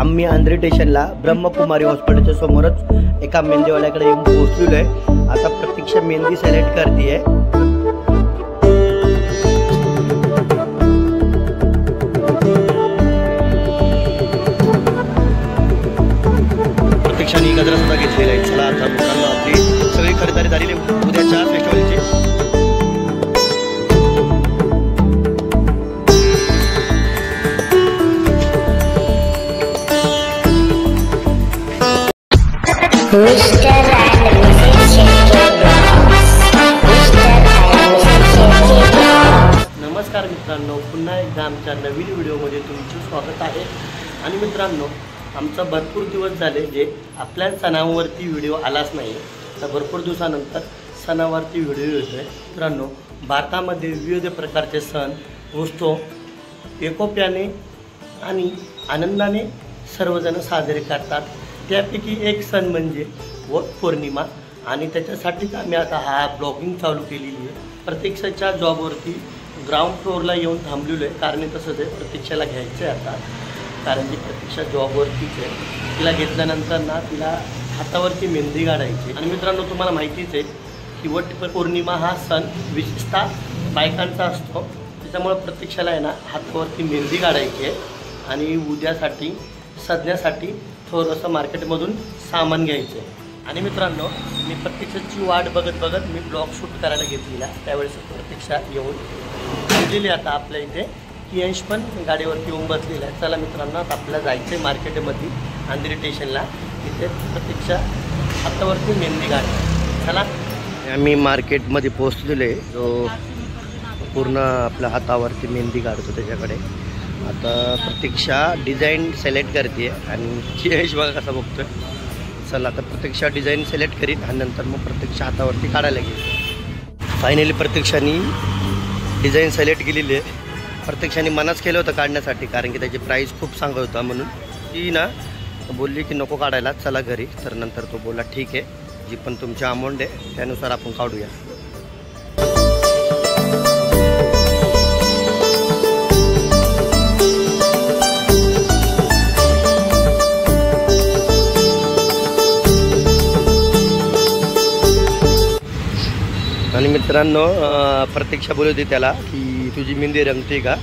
आम्ही आंध्री स्टेशनला ब्रह्मकुमारी हॉस्पिटलच्या समोरच एका मेहंदीवाल्याकडे येऊन पोहोचलेलो आहे आता प्रतीक्षा मेहंदी सिलेक्ट करते प्रतीक्षाने गजरा सुद्धा घेतलेला आहे. चला आता मित्रांनो आपली सगळी खरेदारी झालेली नमस्कार मित्रांनो पुन्हा एकदा आमच्या नवीन व्हिडिओमध्ये तुमचं स्वागत आहे. आणि मित्रांनो आमचा भरपूर दिवस झाले जे आपल्या सणावरती व्हिडिओ आलाच नाही. तर भरपूर दिवसानंतर सणावरती व्हिडिओ येतो आहे मित्रांनो भारतामध्ये विविध प्रकारचे सण उत्सव एकोप्याने आणि आनंदाने सर्वजण साजरे करतात. त्यापैकी एक सण म्हणजे वट पौर्णिमा. आणि त्याच्यासाठीच आम्ही आता हा ब्लॉगिंग चालू केलेली आहे. प्रत्यक्षाच्या जॉबवरती ग्राउंड फ्लोअरला येऊन थांबलेलो आहे. कारण तसंच आहे प्रत्यक्षाला घ्यायचं आहे आता. कारण की प्रतीक्षा जॉबवरतीच आहे. तिला घेतल्यानंतर ना तिला हातावरती मेहंदी काढायची आणि मित्रांनो तुम्हाला माहितीच आहे की वट पौर्णिमा हा सण विशेषतः बायकांचा असतो. त्याच्यामुळं प्रत्यक्षाला आहे ना हातावरती मेहंदी काढायची आहे. आणि उद्यासाठी सध्यासाठी थोडंसं मार्केटमधून सामान घ्यायचं. आहे आणि मित्रांनो मी प्रत्यक्षाची वाट बघत बघत मी ब्लॉग शूट करायला घेतलेला. त्यावेळेस प्रतीक्षा येऊन गेलेली आता आपल्या इथे. यश पण गाडीवरती येऊन बसलेला आहे. चला मित्रांनो आता आपल्याला जायचं आहे मार्केटमध्ये अंधेरी स्टेशनला तिथे प्रत्यक्षा हातावरती मेहंदी गाडी. चला. आम्ही मार्केटमध्ये पोहोचलेलो आहे. जो पूर्ण आपल्या हातावरती मेहंदी काढतो त्याच्याकडे. आता प्रतीक्षा डिझाईन सिलेक्ट करते आणि यश बघा कसा बघतोय. चला आता प्रत्यक्षा डिझाईन सिलेक्ट करीन आणि नंतर मग प्रत्यक्ष हातावरती काढायला घेईल फायनली प्रत्यक्षाने डिझाईन सिलेक्ट केलेली आहे. प्रत्यक्षाने मनाच केलं होतं काढण्यासाठी कारण की त्याची प्राईस खूप सांगत होता म्हणून. ती ना बोलली की नको काढायला चला घरी. तर नंतर तो बोलला ठीक आहे जी पण तुमची अमाऊंट आहे त्यानुसार आपण काढूया. मित्रांनो प्रतीक्षा बोलत होती त्याला की तुझी मेहंदी रंगते का?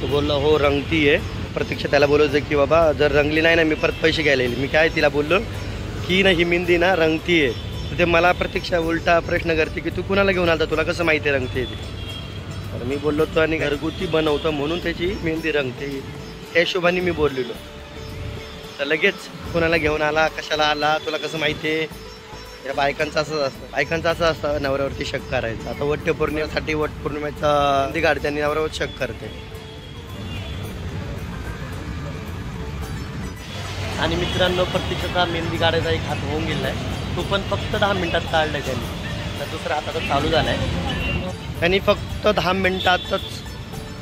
तो बोलला हो रंगती आहे प्रतीक्षा त्याला बोलत की बाबा जर रंगली नाही ना मी परत पैसे घ्यायला येईल. मी काय तिला बोललो की ना ही मेहंदी ना रंगती आहे तर ते मला प्रतीक्षा उलटा प्रश्न करते की तू कुणाला घेऊन आलता? तुला कसं माहिती आहे रंगते ते? तर मी बोललो तो आणि घरगुती बनवतो म्हणून त्याची मेहंदी रंगते. त्या हिशोबाने मी बोललेलो. तर लगेच कोणाला घेऊन आला कशाला आला तुला कसं माहिती आहे? या बायकांचं असंच असतं. बायकांचं असं असतं नवऱ्यावरती शक करायचं. आता वट पौर्णिमेसाठी वट पौर्णिमेचा मेहंदी काढते आणि नवऱ्यावर शक करते. आणि मित्रांनो प्रत्यक्षाचा मेहंदी काढायचा एक हात होऊन गेला आहे. तो पण फक्त दहा मिनिटात काढलाय त्यांनी. तर दुसरा हात आता चालू झालाय. त्यांनी फक्त दहा मिनिटातच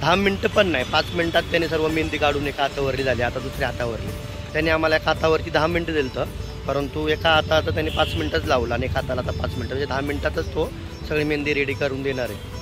दहा मिनटं पण नाही पाच मिनिटात त्याने सर्व मेहंदी काढून एका हातावरली झाली. आता दुसऱ्या हातावरली. त्यांनी आम्हाला एका हातावरती दहा मिनटं दिलं परंतु एका हाताचा त्यांनी पाच मिनटंच लावलं आणि एका हाताला आता पाच मिनटं म्हणजे दहा मिनिटातच तो सगळी मेहंदी रेडी करून देणार आहे.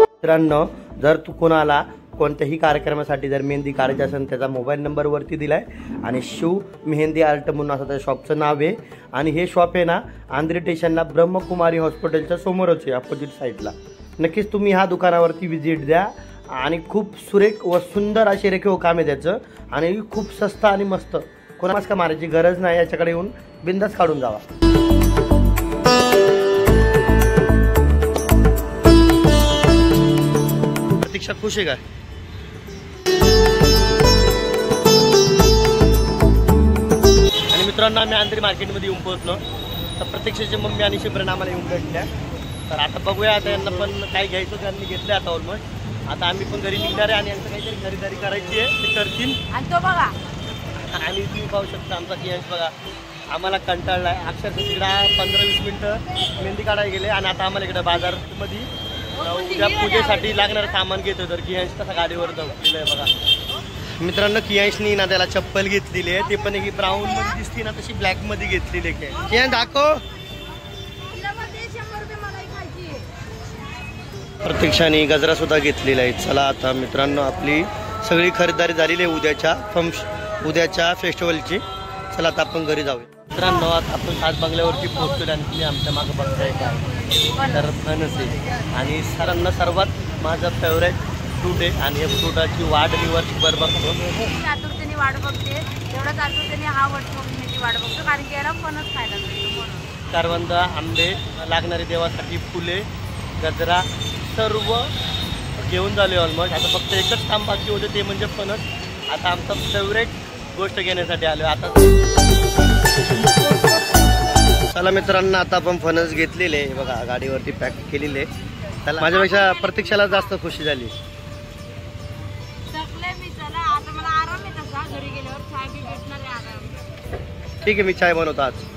मित्रांनो जर तू कोणाला कोणत्याही कार्यक्रमासाठी जर मेहंदी काढायची असेल त्याचा मोबाईल नंबरवरती दिला दिलाय आणि शिव मेहंदी आर्ट म्हणून असं त्या शॉपचं नाव आहे. आणि हे शॉप आहे ना आंध्री स्टेशनला ब्रह्मकुमारी हॉस्पिटलच्या समोरच आहे अपोजिट साईडला नक्कीच तुम्ही ह्या दुकानावरती व्हिजिट द्या. आणि खूप सुरेख व सुंदर असे रेखीव काम आहे त्याचं. आणि खूप स्वस्त आणि मस्त. कोणालाच का मारायची गरज नाही याच्याकडे येऊन बिंदास काढून जावा. प्रतीक्षा खुश आहे का? आणि मित्रांनो आम्ही आंतरी मार्केटमध्ये येऊन पोहोचलो. तर प्रत्यक्षाची मम्मी आणि शिबरन आम्हाला येऊन भेटल्या. तर आता बघूया आता यांना पण काय घ्यायचं त्यांनी घेतलं आता ऑलमोस्ट आता आम्ही पण घरी निघणार आहे आणि यांचं काहीतरी खरेदारी करायची आहे. ते करतील. आणि तो बघा. आणि तुम्ही पाहू शकता आमचा यश बघा. आम्हाला कंटाळला आहे अक्षरशः तिकडं पंधरा वीस मिनटं मेहंदी काढायला गेले आणि आता आम्हाला इकडे बाजारमध्ये अं, उद्या पूजेसाठी लागणारं सामान घेतो तर कियांश कसा गाडीवर धवलेलं आहे बघा. मित्रांनो कियांशनी ना त्याला चप्पल घेतलेली आहे. ते पण एक ब्राऊन मध्ये दिसते ना तशी ब्लॅकमध्ये घेतलेली आहे. कियांश दाखव. प्रत्यक्षाने गजरासुद्धा घेतलेला आहे चला आता मित्रांनो आपली सगळी खरेदारी झालेली आहे उद्याच्या फंक्श उद्याच्या फेस्टिवलची. चला आता आपण घरी जाऊया. मित्रांनो आता आपण सात बंगल्यावरती पोहोचतो आणि तुम्ही आमच्या मागं बघताय का? तर फणस आहे. आणि सरांना सर्वात माझा फेवरेट फ्रूट आहे. आणि या फ्रूटाची वाढ मी वर्षभर बघतो. मी आतुरतेने बघते. तेवढ्याच आतुरतेने हा वाट बघतो. कारण की याला फणच खायला मिळतो म्हणून. कारवंद आंबे लागणारे देवासाठी फुले गजरा सर्व घेऊन झाले ऑलमोस्ट आता फक्त एकच काम बाकी होते ते म्हणजे फणस. आता आमचा फेवरेट गोष्ट घेण्यासाठी आलो आता चला मित्रांनो आता आपण फणस घेतलेले आहे. बघा गाडीवरती पॅक केलेले त्याला माझ्यापेक्षा प्रतीक्षाला जास्त खुशी झाली. ठीक आहे मी चाय बनवतो आज.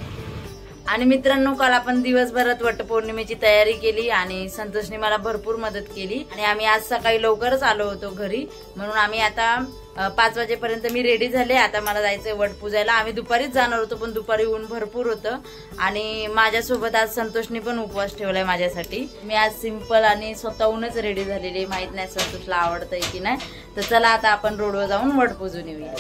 आणि मित्रांनो काल आपण दिवसभरात वटपौर्णिमेची तयारी केली आणि संतोषने मला भरपूर मदत केली. आणि आम्ही आज सकाळी लवकरच आलो होतो घरी. म्हणून आम्ही आता पाच वाजेपर्यंत मी रेडी झाले. आता मला जायचंय वट पूजायला. आम्ही दुपारीच जाणार होतो पण दुपारी ऊन भरपूर होतं. आणि माझ्यासोबत आज संतोषने पण उपवास ठेवलाय माझ्यासाठी. मी आज सिंपल आणि स्वतःहूनच रेडी झालेली आहे. माहीत नाही संतोषला आवडतंय की नाही. तर चला आता आपण रोडवर जाऊन वट पूजून येऊया.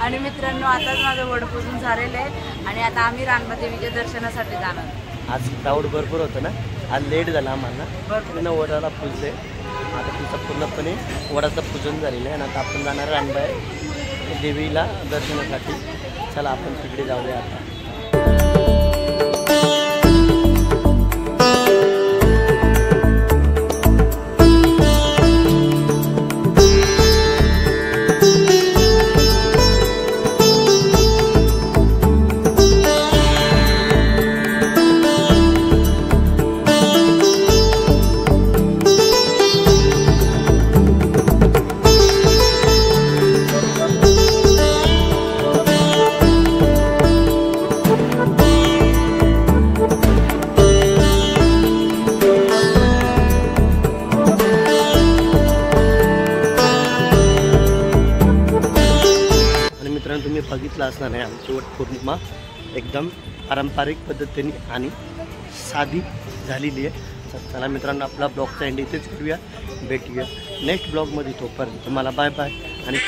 आणि मित्रांनो आताच माझं वड पूजून झालेलं आहे. आणि आता आम्ही रानबा देवीच्या दर्शनासाठी जाणार. आज क्राऊड भरपूर होतं ना? आज लेट झाला आम्हाला. पूर्ण वडाला पूजले आता तुमचं पूर्णपणे वडाचं पूजन झालेलं आहे. आणि आता आपण जाणार रानबाई देवीला दर्शनासाठी. चला आपण तिकडे जाऊया आता. बघितलं असणार आहे आमची वटपौर्णिमा. एकदम पारंपरिक पद्धतीने आणि साधी झालेली आहे. तर चला मित्रांनो आपला ब्लॉगचा एंड इथेच करूया. भेटूया नेक्स्ट ब्लॉगमध्ये तोपर्यंत. तुम्हाला बाय बाय आणि